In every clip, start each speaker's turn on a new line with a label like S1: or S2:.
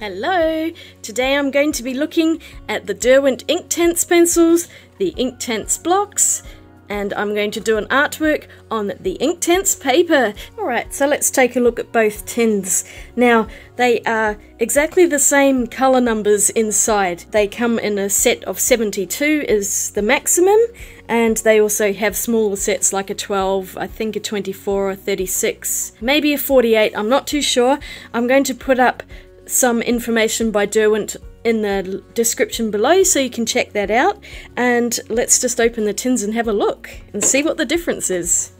S1: Hello! Today I'm going to be looking at the Derwent Inktense pencils, the Inktense blocks, and I'm going to do an artwork on the Inktense paper. Alright, so let's take a look at both tins. Now, they are exactly the same colour numbers inside. They come in a set of 72 is the maximum, and they also have smaller sets like a 12, I think a 24 or 36, maybe a 48, I'm not too sure. I'm going to put up some information by Derwent in the description below so you can check that out. And let's just open the tins and have a look and see what the difference is.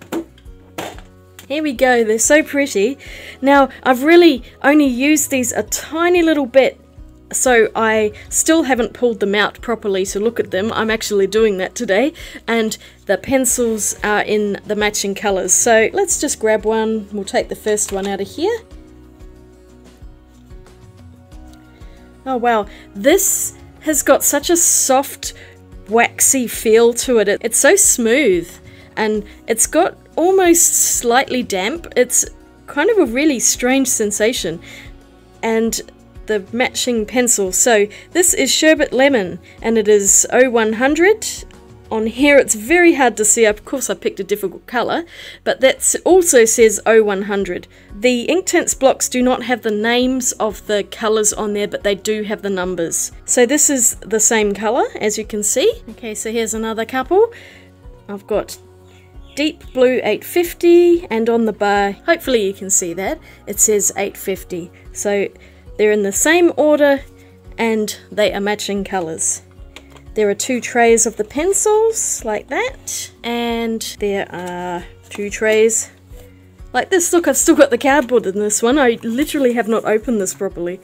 S1: Here we go, they're so pretty. Now, I've really only used these a tiny little bit so I still haven't pulled them out properly to look at them. I'm actually doing that today. And the pencils are in the matching colours. So let's just grab one. We'll take the first one out of here. Oh wow, this has got such a soft, waxy feel to it. It's so smooth and it's got almost slightly damp. It's kind of a really strange sensation. And the matching pencil. So this is Sherbet Lemon and it is 0100 on here it's very hard to see. Of course I picked a difficult colour, but that also says 0100. The Inktense blocks do not have the names of the colours on there, but they do have the numbers. So this is the same colour, as you can see. Okay, so here's another couple. I've got Deep Blue 850, and on the bar, hopefully you can see that, it says 850. So they're in the same order, and they are matching colours. There are two trays of the pencils, like that. And there are two trays like this. Look, I've still got the cardboard in this one. I literally have not opened this properly.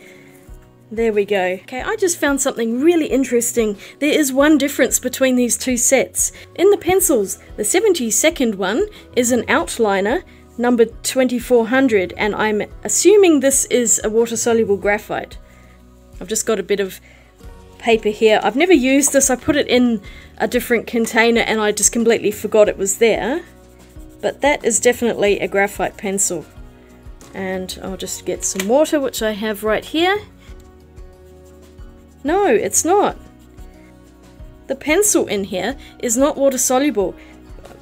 S1: There we go. Okay, I just found something really interesting. There is one difference between these two sets. In the pencils, the 72nd one is an outliner, number 2400, and I'm assuming this is a water-soluble graphite. I've just got a bit of paper here. I've never used this. I put it in a different container and I just completely forgot it was there. But that is definitely a graphite pencil. And I'll just get some water, which I have right here. No, it's not. The pencil in here is not water soluble.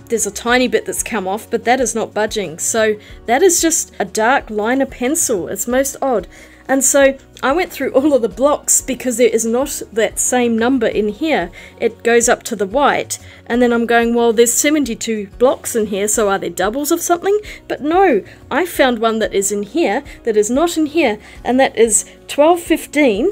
S1: There's a tiny bit that's come off, but that is not budging. So that is just a dark liner pencil. It's most odd. And so I went through all of the blocks because there is not that same number in here. It goes up to the white, and then I'm going, well, there's 72 blocks in here, so are there doubles of something? But no, I found one that is in here that is not in here, and that is 1215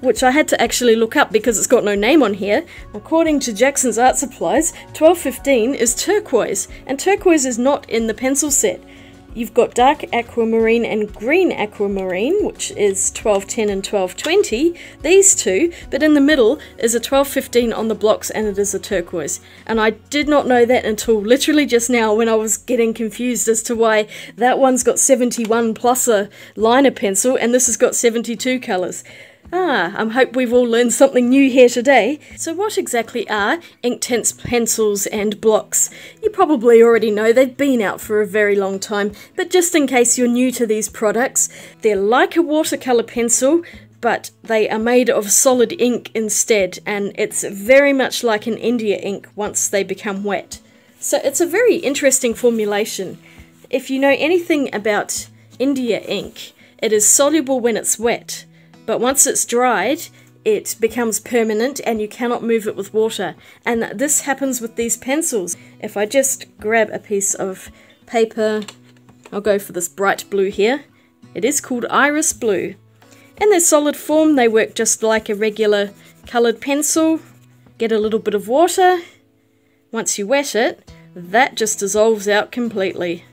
S1: which I had to actually look up because it's got no name on here. According to Jackson's Art Supplies, 1215 is turquoise, and turquoise is not in the pencil set. You've got dark aquamarine and green aquamarine, which is 1210 and 1220, these two, but in the middle is a 1215 on the blocks and it is a turquoise. And I did not know that until literally just now when I was getting confused as to why that one's got 71 plus a liner pencil and this has got 72 colours. Ah, I hope we've all learned something new here today. So what exactly are Inktense pencils and blocks? You probably already know they've been out for a very long time, but just in case you're new to these products, they're like a watercolour pencil, but they are made of solid ink instead, and it's very much like an India ink once they become wet. So it's a very interesting formulation. If you know anything about India ink, it is soluble when it's wet, but once it's dried, it becomes permanent and you cannot move it with water. And this happens with these pencils. If I just grab a piece of paper, I'll go for this bright blue here. It is called iris blue. In their solid form, they work just like a regular coloured pencil. Get a little bit of water. Once you wet it, that just dissolves out completely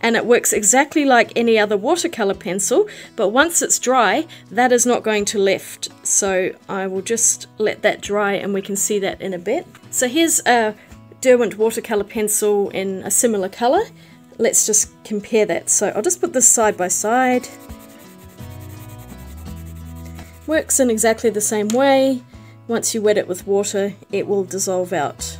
S1: and it works exactly like any other watercolour pencil but once it's dry that is not going to lift so I will just let that dry and we can see that in a bit. So here's a Derwent watercolour pencil in a similar colour. Let's just compare that. So I'll just put this side by side. Works in exactly the same way. Once you wet it with water it will dissolve out.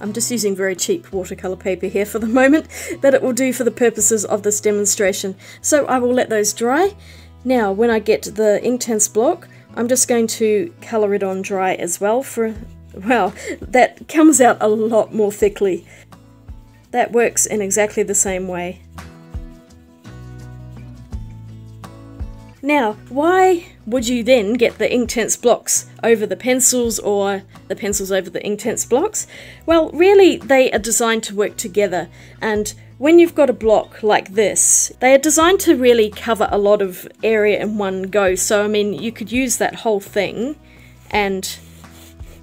S1: I'm just using very cheap watercolour paper here for the moment, but it will do for the purposes of this demonstration. So I will let those dry. Now, when I get the Inktense block, I'm just going to colour it on dry as well for, well, that comes out a lot more thickly. That works in exactly the same way. Now, why would you then get the Inktense blocks over the pencils or the pencils over the Inktense blocks? Well, really, they are designed to work together, and when you've got a block like this, they are designed to really cover a lot of area in one go. So, I mean, you could use that whole thing and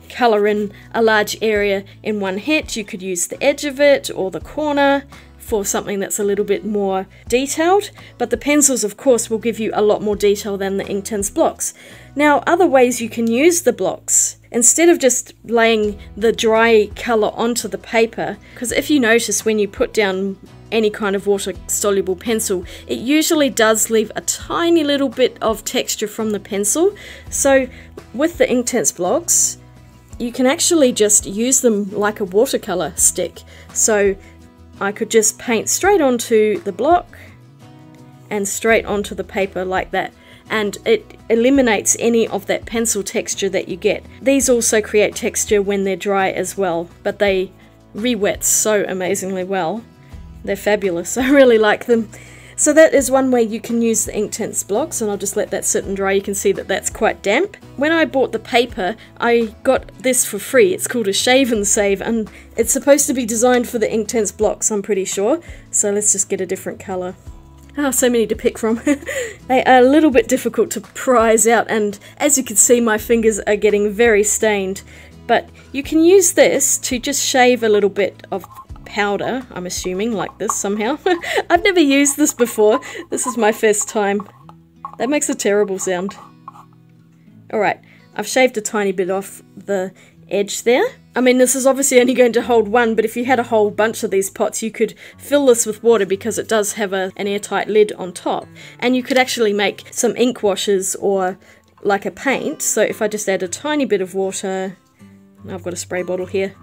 S1: colour in a large area in one hit. You could use the edge of it or the corner for something that's a little bit more detailed, but the pencils of course will give you a lot more detail than the Inktense blocks. Now other ways you can use the blocks, instead of just laying the dry colour onto the paper, because if you notice when you put down any kind of water soluble pencil, it usually does leave a tiny little bit of texture from the pencil. So with the Inktense blocks, you can actually just use them like a watercolor stick. So I could just paint straight onto the block and straight onto the paper like that and it eliminates any of that pencil texture that you get. These also create texture when they're dry as well, but they re-wet so amazingly well. They're fabulous, I really like them. So that is one way you can use the Inktense blocks and I'll just let that sit and dry. You can see that that's quite damp. When I bought the paper, I got this for free. It's called a Shave and Save and it's supposed to be designed for the Inktense blocks, I'm pretty sure. So let's just get a different colour. Oh, ah, so many to pick from. they are a little bit difficult to prize out and as you can see my fingers are getting very stained. But you can use this to just shave a little bit of powder, I'm assuming, like this somehow. I've never used this before. This is my first time. That makes a terrible sound. Alright, I've shaved a tiny bit off the edge there. I mean, this is obviously only going to hold one, but if you had a whole bunch of these pots, you could fill this with water because it does have a, an airtight lid on top. And you could actually make some ink washes or like a paint. So if I just add a tiny bit of water, I've got a spray bottle here,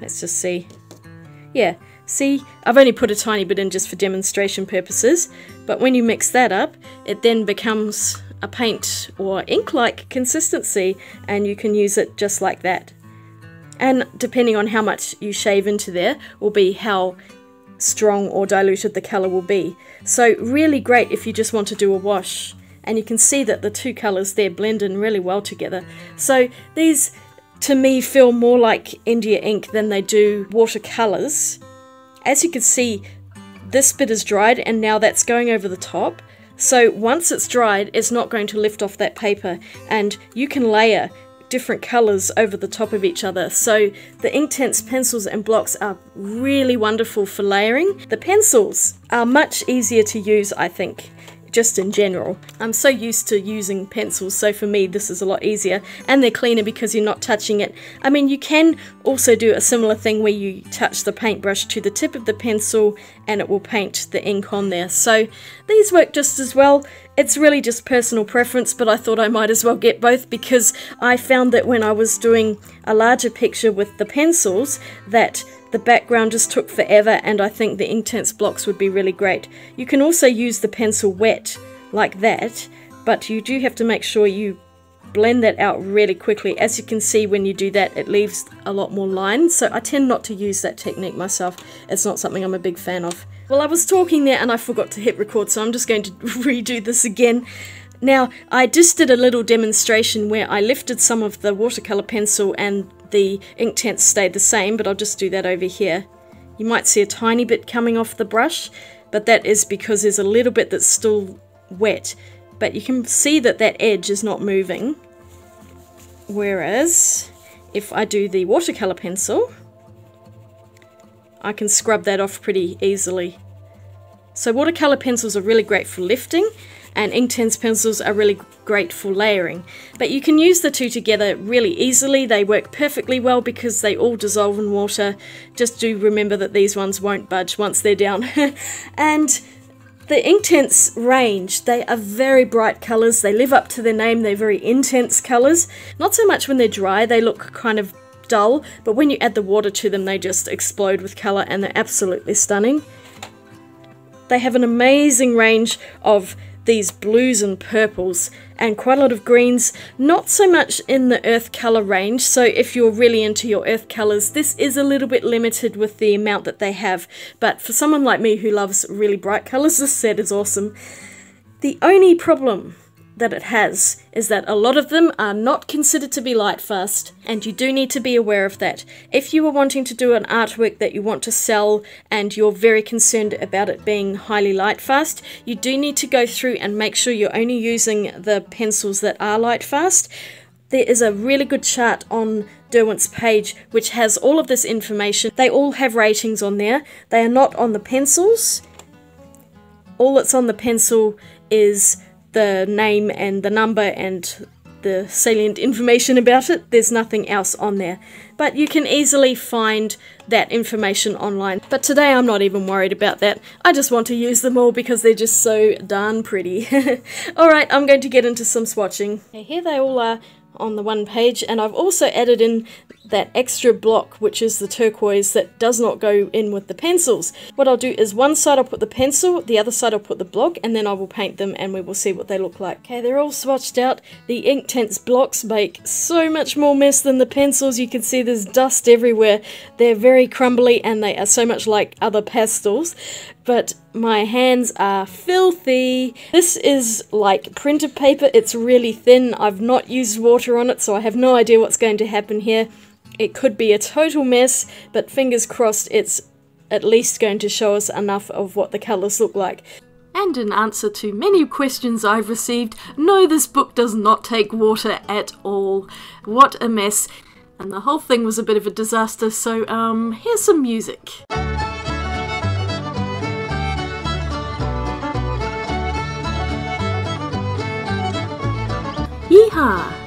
S1: Let's just see. Yeah, see, I've only put a tiny bit in just for demonstration purposes, but when you mix that up, it then becomes a paint or ink-like consistency, and you can use it just like that. And depending on how much you shave into there, will be how strong or diluted the colour will be. So really great if you just want to do a wash. And you can see that the two colours there blend in really well together. So these to me feel more like India ink than they do watercolours. As you can see, this bit is dried and now that's going over the top. So once it's dried, it's not going to lift off that paper and you can layer different colours over the top of each other. So the Inktense pencils and blocks are really wonderful for layering. The pencils are much easier to use, I think just in general. I'm so used to using pencils, so for me this is a lot easier. And they're cleaner because you're not touching it. I mean, you can also do a similar thing where you touch the paintbrush to the tip of the pencil and it will paint the ink on there. So these work just as well. It's really just personal preference, but I thought I might as well get both because I found that when I was doing a larger picture with the pencils that the background just took forever and I think the Inktense blocks would be really great. You can also use the pencil wet like that, but you do have to make sure you blend that out really quickly. As you can see when you do that it leaves a lot more lines, so I tend not to use that technique myself. It's not something I'm a big fan of. Well I was talking there and I forgot to hit record so I'm just going to redo this again. Now, I just did a little demonstration where I lifted some of the watercolour pencil and the Inktense stayed the same, but I'll just do that over here. You might see a tiny bit coming off the brush, but that is because there's a little bit that's still wet. But you can see that that edge is not moving. Whereas, if I do the watercolour pencil, I can scrub that off pretty easily. So watercolour pencils are really great for lifting and Inktense pencils are really great for layering. But you can use the two together really easily. They work perfectly well because they all dissolve in water. Just do remember that these ones won't budge once they're down. and The Inktense range, they are very bright colours, they live up to their name, they're very intense colours. Not so much when they're dry, they look kind of dull, but when you add the water to them, they just explode with colour and they're absolutely stunning. They have an amazing range of these blues and purples and quite a lot of greens, not so much in the earth colour range, so if you're really into your earth colours, this is a little bit limited with the amount that they have, but for someone like me who loves really bright colours, this set is awesome. The only problem that it has is that a lot of them are not considered to be light fast, and you do need to be aware of that. If you are wanting to do an artwork that you want to sell and you're very concerned about it being highly light fast, you do need to go through and make sure you're only using the pencils that are light fast. There is a really good chart on Derwent's page which has all of this information. They all have ratings on there. They are not on the pencils. All that's on the pencil is the name and the number and the salient information about it. There's nothing else on there. But you can easily find that information online. But today I'm not even worried about that. I just want to use them all because they're just so darn pretty. Alright, I'm going to get into some swatching. Here they all are on the one page and I've also added in that extra block which is the turquoise that does not go in with the pencils. What I'll do is one side I'll put the pencil, the other side I'll put the block and then I will paint them and we will see what they look like. Okay they're all swatched out. The Inktense blocks make so much more mess than the pencils. You can see there's dust everywhere. They're very crumbly and they are so much like other pastels but my hands are filthy. This is like printer paper, it's really thin. I've not used water on it, so I have no idea what's going to happen here. It could be a total mess, but fingers crossed it's at least going to show us enough of what the colours look like. And in answer to many questions I've received, no, this book does not take water at all. What a mess. And the whole thing was a bit of a disaster, so um, here's some music. Yeehaw!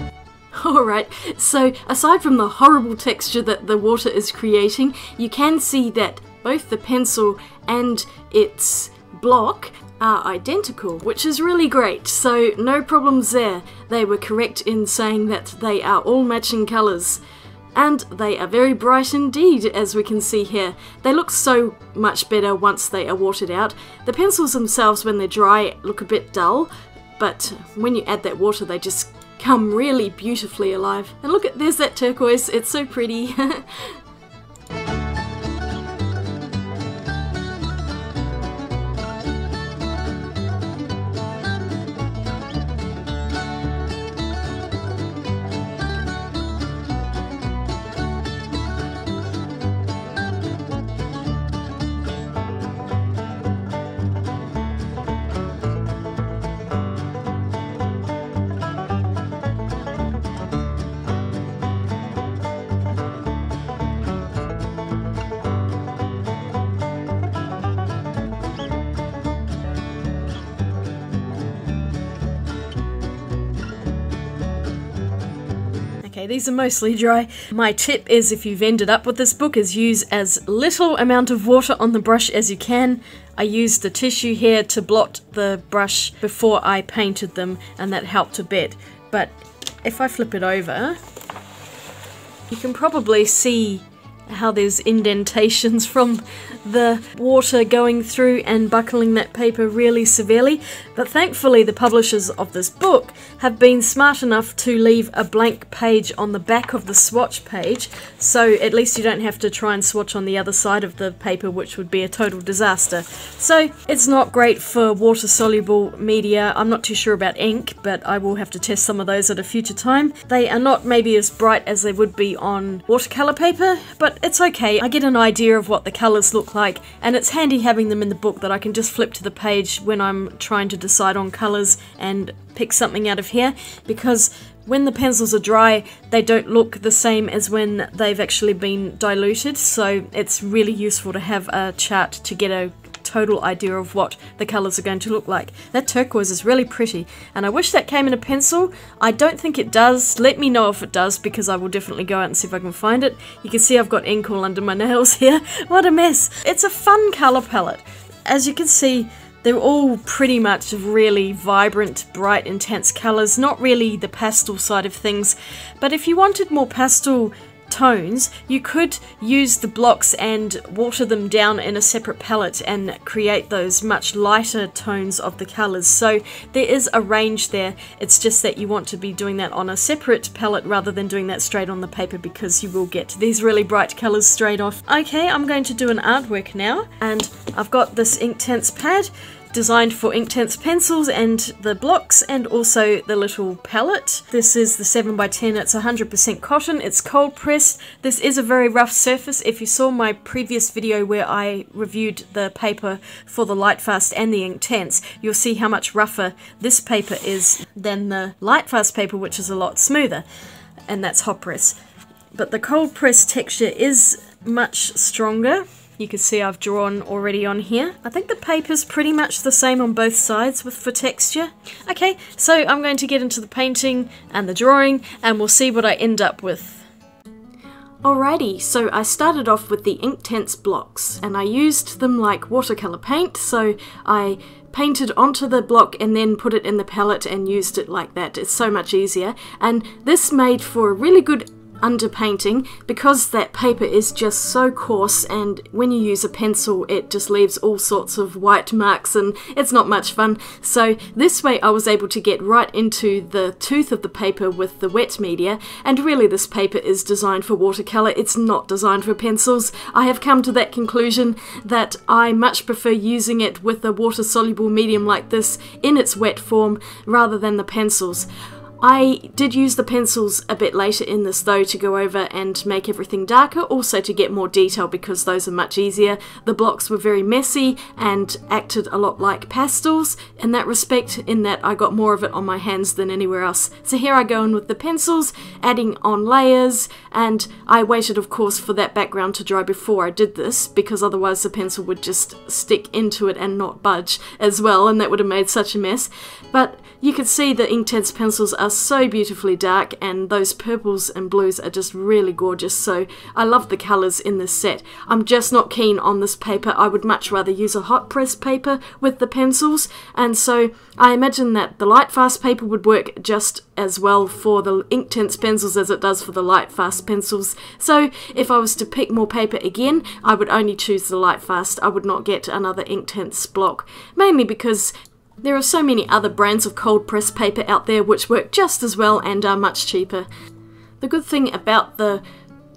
S1: Alright, so aside from the horrible texture that the water is creating, you can see that both the pencil and its block are identical, which is really great, so no problems there. They were correct in saying that they are all matching colours. And they are very bright indeed, as we can see here. They look so much better once they are watered out. The pencils themselves, when they're dry, look a bit dull, but when you add that water they just come really beautifully alive. And look at, there's that turquoise, it's so pretty. Okay, these are mostly dry. My tip is if you've ended up with this book is use as little amount of water on the brush as you can. I used the tissue here to blot the brush before I painted them and that helped a bit. But if I flip it over, you can probably see how there's indentations from the water going through and buckling that paper really severely, but thankfully the publishers of this book have been smart enough to leave a blank page on the back of the swatch page, so at least you don't have to try and swatch on the other side of the paper, which would be a total disaster. So it's not great for water-soluble media. I'm not too sure about ink, but I will have to test some of those at a future time. They are not maybe as bright as they would be on watercolour paper, but it's okay. I get an idea of what the colours look like, and it's handy having them in the book that I can just flip to the page when I'm trying to decide on colours and pick something out of here, because when the pencils are dry, they don't look the same as when they've actually been diluted, so it's really useful to have a chart to get a total idea of what the colours are going to look like. That turquoise is really pretty, and I wish that came in a pencil. I don't think it does. Let me know if it does, because I will definitely go out and see if I can find it. You can see I've got ink all under my nails here. what a mess. It's a fun colour palette. As you can see, They're all pretty much really vibrant, bright, intense colours, not really the pastel side of things. But if you wanted more pastel tones, you could use the blocks and water them down in a separate palette and create those much lighter tones of the colours. So there is a range there, it's just that you want to be doing that on a separate palette rather than doing that straight on the paper because you will get these really bright colours straight off. Okay, I'm going to do an artwork now and I've got this Inktense pad designed for Inktense pencils and the blocks and also the little palette. This is the 7x10, it's 100% cotton, it's cold pressed. This is a very rough surface. If you saw my previous video where I reviewed the paper for the Lightfast and the Inktense, you'll see how much rougher this paper is than the Lightfast paper which is a lot smoother and that's hot press. But the cold press texture is much stronger you can see I've drawn already on here. I think the paper's pretty much the same on both sides with for texture. Okay, so I'm going to get into the painting and the drawing and we'll see what I end up with. Alrighty, so I started off with the Inktense blocks and I used them like watercolour paint, so I painted onto the block and then put it in the palette and used it like that. It's so much easier. And this made for a really good underpainting because that paper is just so coarse and when you use a pencil it just leaves all sorts of white marks and it's not much fun. So this way I was able to get right into the tooth of the paper with the wet media and really this paper is designed for watercolour, it's not designed for pencils. I have come to that conclusion that I much prefer using it with a water soluble medium like this in its wet form rather than the pencils. I did use the pencils a bit later in this though to go over and make everything darker, also to get more detail because those are much easier. The blocks were very messy and acted a lot like pastels in that respect, in that I got more of it on my hands than anywhere else. So here I go in with the pencils, adding on layers, and I waited of course for that background to dry before I did this because otherwise the pencil would just stick into it and not budge as well and that would have made such a mess. But you can see the Inktense pencils are so beautifully dark and those purples and blues are just really gorgeous so I love the colours in this set. I'm just not keen on this paper. I would much rather use a hot press paper with the pencils and so I imagine that the Lightfast paper would work just as well for the Inktense pencils as it does for the Lightfast pencils. So if I was to pick more paper again, I would only choose the Lightfast. I would not get another Inktense block, mainly because there are so many other brands of cold press paper out there which work just as well and are much cheaper. The good thing about the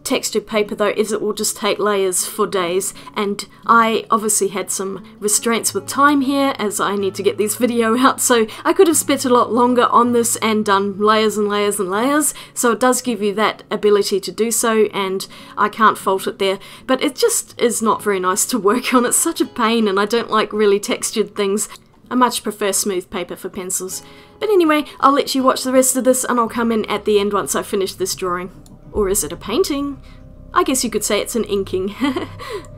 S1: textured paper though is it will just take layers for days. And I obviously had some restraints with time here as I need to get this video out so I could have spent a lot longer on this and done layers and layers and layers. So it does give you that ability to do so and I can't fault it there. But it just is not very nice to work on. It's such a pain and I don't like really textured things I much prefer smooth paper for pencils. But anyway, I'll let you watch the rest of this and I'll come in at the end once I finish this drawing. Or is it a painting? I guess you could say it's an inking.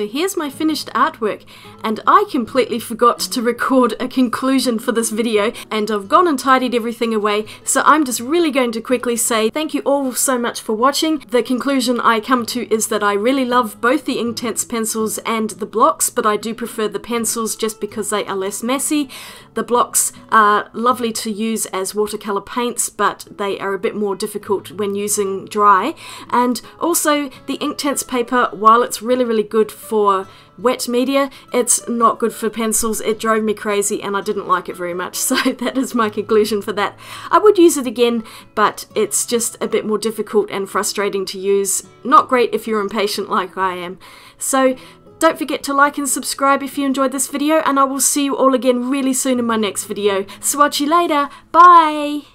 S1: So here's my finished artwork, and I completely forgot to record a conclusion for this video, and I've gone and tidied everything away, so I'm just really going to quickly say thank you all so much for watching. The conclusion I come to is that I really love both the Inktense pencils and the blocks, but I do prefer the pencils just because they are less messy. The blocks are lovely to use as watercolour paints, but they are a bit more difficult when using dry. And also, the Inktense paper, while it's really, really good for wet media, it's not good for pencils. It drove me crazy and I didn't like it very much. So that is my conclusion for that. I would use it again, but it's just a bit more difficult and frustrating to use. Not great if you're impatient like I am. So don't forget to like and subscribe if you enjoyed this video and I will see you all again really soon in my next video. So watch you later. Bye!